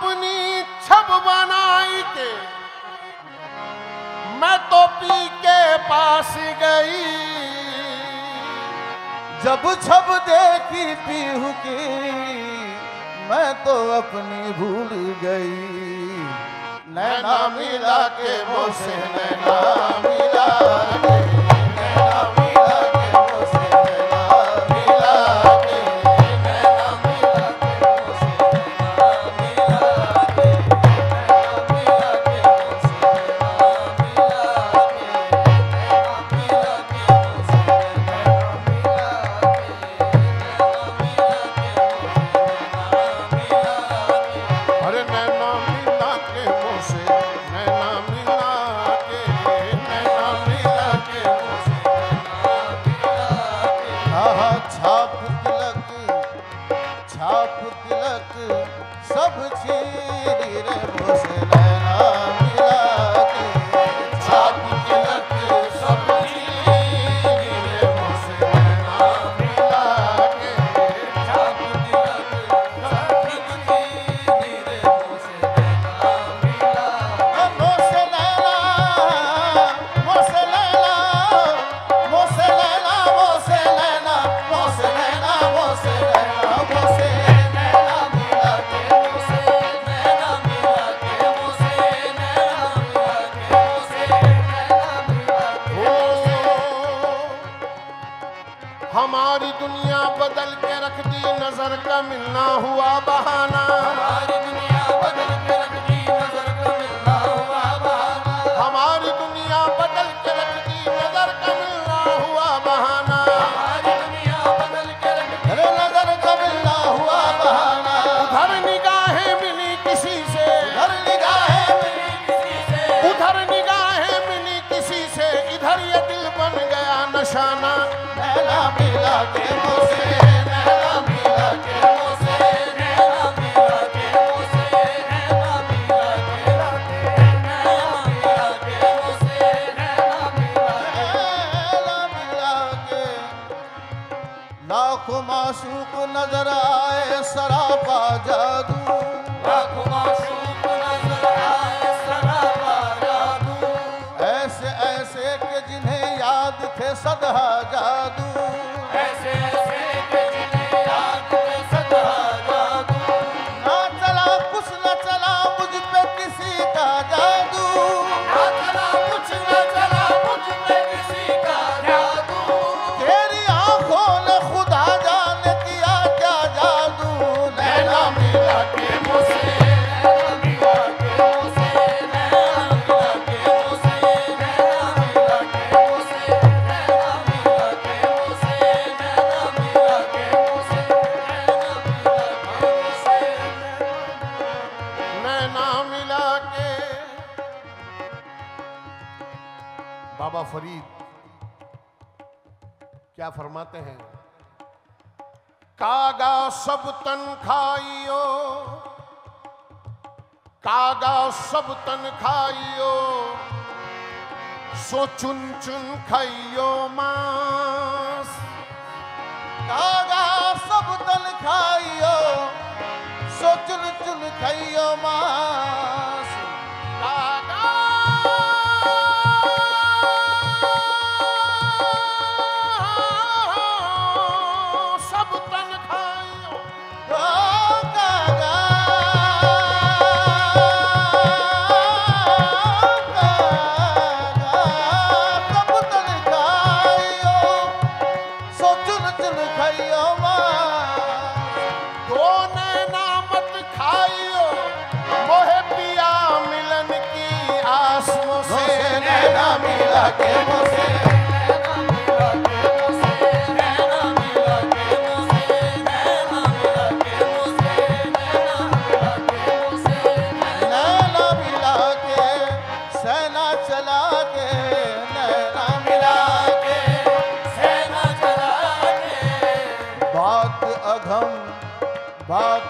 अपनी छब बनाई के मैं तो पी के पास गई। जब छब देखी पीहू की, मैं तो अपनी भूल गई। नैना मिला के मुझसे, नैना मिला। I didn't know. जहागा 춘춘 가이.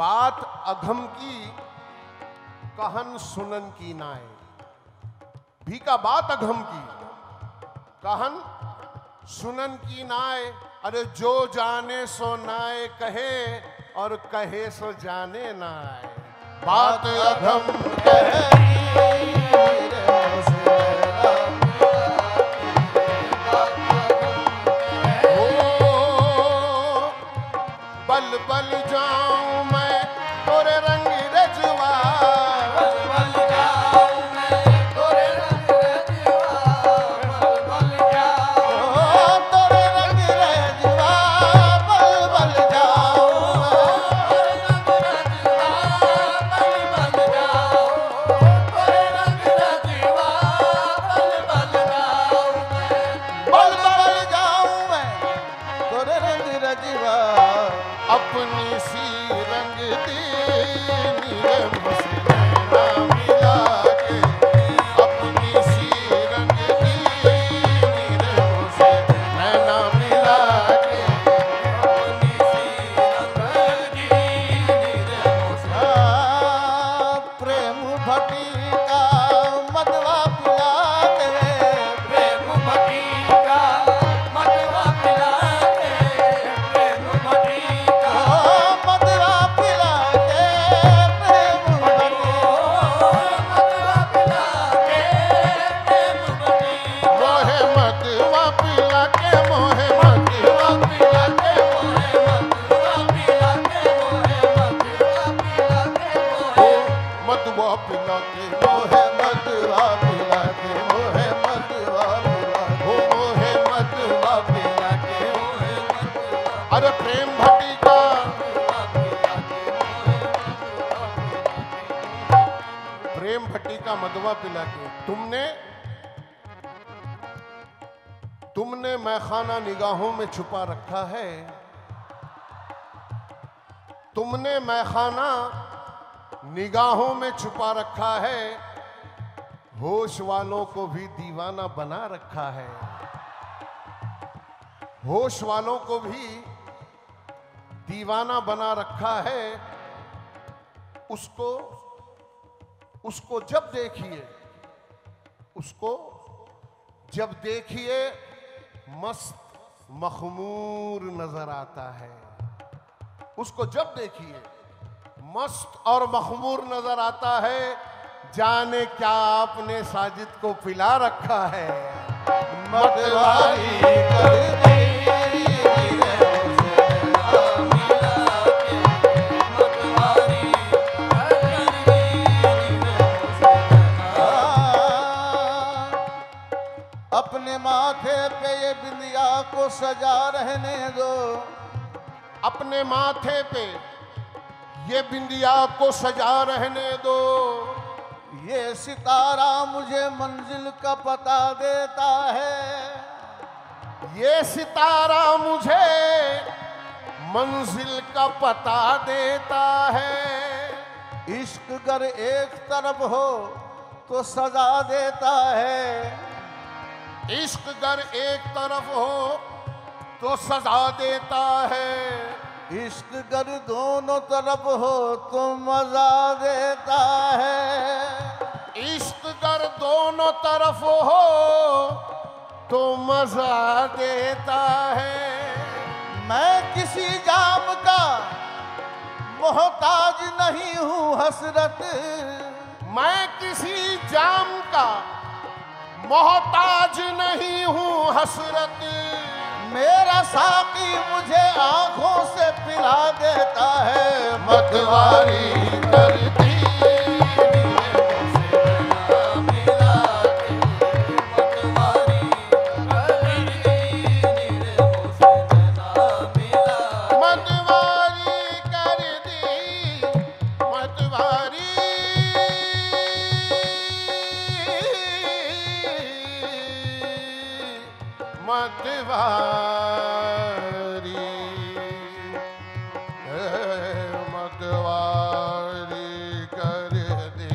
बात अघम की, कहन सुनन की नाय। भी का बात अघम की, कहन सुनन की नाय। अरे जो जाने सो नाय कहे, और कहे सो जाने नाय। बात अघम हो मैखाना निगाहों में छुपा रखा है। तुमने मैखाना निगाहों में छुपा रखा है। होश वालों को भी दीवाना बना रखा है। होश वालों को भी दीवाना बना रखा है। उसको उसको जब देखिए, उसको जब देखिए मस्त मखमूर नज़र आता है। उसको जब देखिए, मस्त और मखमूर नज़र आता है, जाने क्या आपने साजिद को पिला रखा है। मतवारी कर अपने माथे पे ये बिंदिया को सजा रहने दो। अपने माथे पे ये बिंदिया को सजा रहने दो। ये सितारा मुझे मंजिल का पता देता है। ये सितारा मुझे मंजिल का पता देता है। इश्क अगर एक तरफ़ हो तो सजा देता है। इश्क अगर एक तरफ़ हो तो सजा देता है। इश्क अगर दोनों तरफ़ हो तो मज़ा देता है। इश्क अगर दोनों तरफ़ हो तो मज़ा देता है। मैं किसी जाम का मोहताज नहीं हूँ हसरत। मैं किसी जाम का मोहताज नहीं हूँ हसरत। मेरा साथी मुझे आँखों से पिला देता है। मतवारी करती ਮਤਵਾਰੀ ਮਤਵਾਰੀ ਕਰ ਦੇ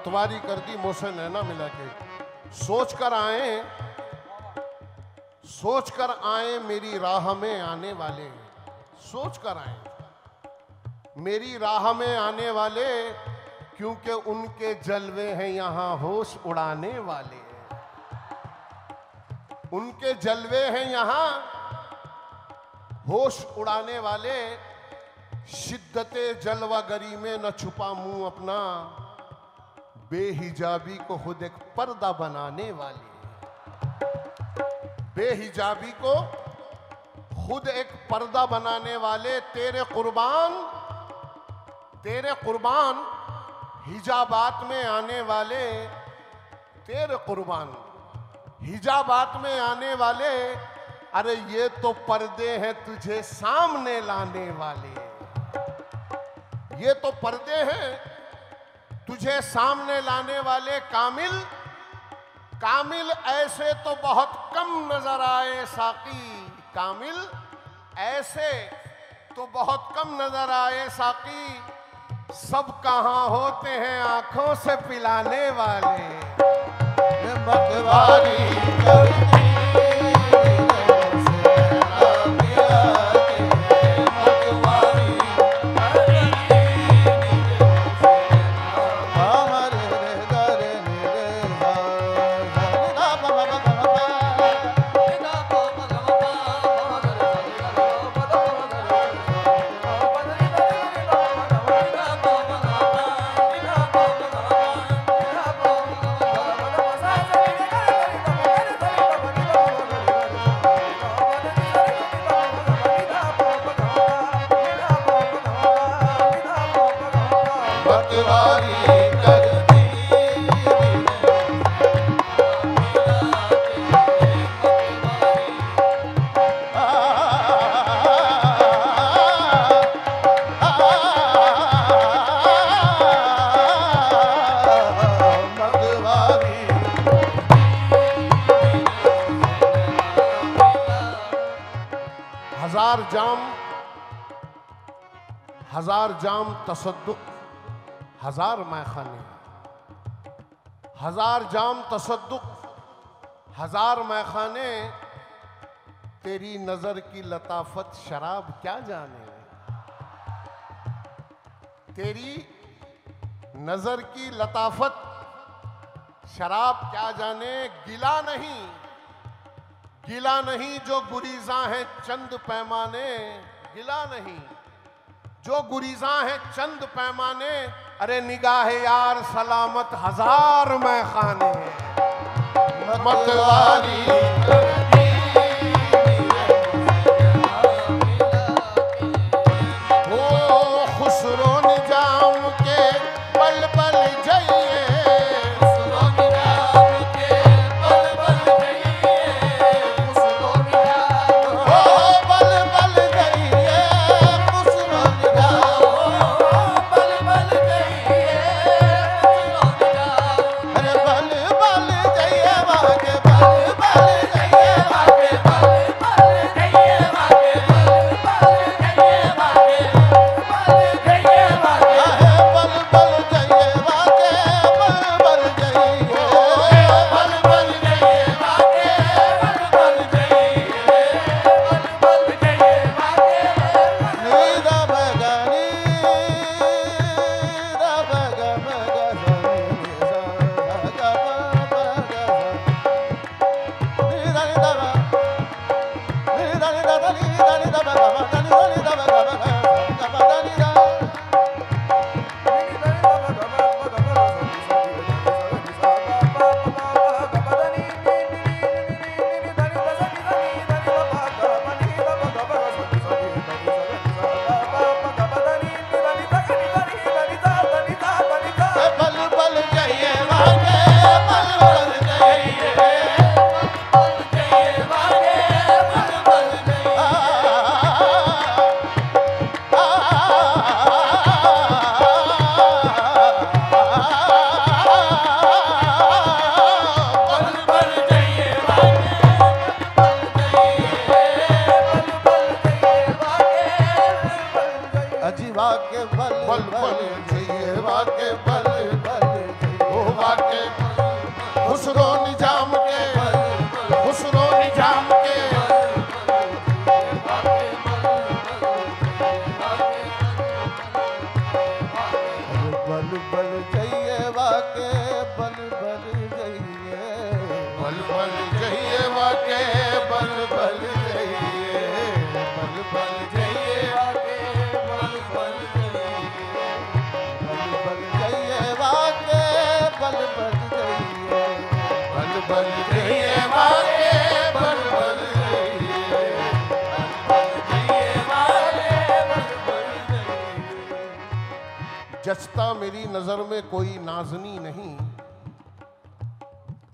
मतवारी कर दी, मुझसे नैना मिला के। सोच कर आए सोच कर आए, मेरी राह में आने वाले। सोच कर आए। मेरी राह में आने वाले, क्योंकि उनके जलवे हैं यहाँ होश उड़ाने वाले। उनके जलवे हैं यहाँ होश उड़ाने वाले। शिद्दते जलवागरी में न छुपा मुँह अपना। बेहिजाबी को खुद एक पर्दा बनाने वाले बेहिजाबी को खुद एक पर्दा बनाने वाले, तेरे कुर्बान तेरे कुर्बान हिजाबात में आने वाले, तेरे कुर्बान हिजाबात में आने वाले, अरे ये तो पर्दे हैं तुझे सामने लाने वाले। ये तो पर्दे हैं तुझे सामने लाने वाले कामिल कामिल ऐसे तो बहुत कम नज़र आए साकी। कामिल ऐसे तो बहुत कम नज़र आए साकी। सब कहाँ होते हैं आँखों से पिलाने वाले। मतवारी करती हज़ार जाम हज़ार जाम तसद्दुक, हज़ार मैखाने। हज़ार जाम तसद्दुक, हज़ार मैखाने, तेरी नज़र की लताफत शराब क्या जाने? तेरी नज़र की लताफत शराब क्या जाने? गिला नहीं। गिला नहीं जो गुरीजा है चंद पैमाने, गिला नहीं। जो गुरीजा है चंद पैमाने, अरे निगाह यार सलामत हज़ार, मैं खाने। हो जचता मेरी नज़र में कोई नाजनी नहीं।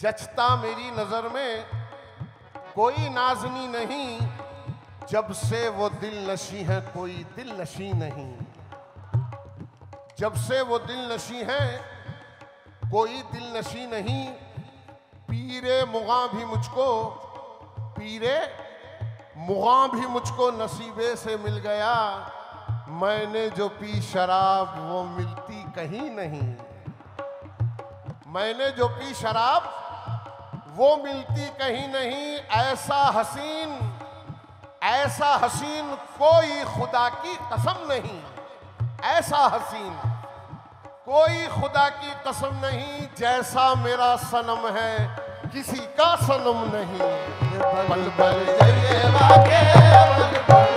जचता मेरी नज़र में कोई नाजनी नहीं, जब से वो दिल नशी है कोई दिल नशी नहीं। जब से वो दिल नशी है कोई दिल नशी नहीं, पीरे मुगा भी मुझको, पीरे मुगा भी मुझको नसीबे से मिल गया। मैंने जो पी शराब वो मिलती कहीं नहीं। मैंने जो पी शराब वो मिलती कहीं नहीं। ऐसा हसीन ऐसा हसीन कोई खुदा की कसम नहीं। ऐसा हसीन कोई खुदा की कसम नहीं जैसा मेरा सनम है किसी का सनम नहीं। बल बल जइए वाके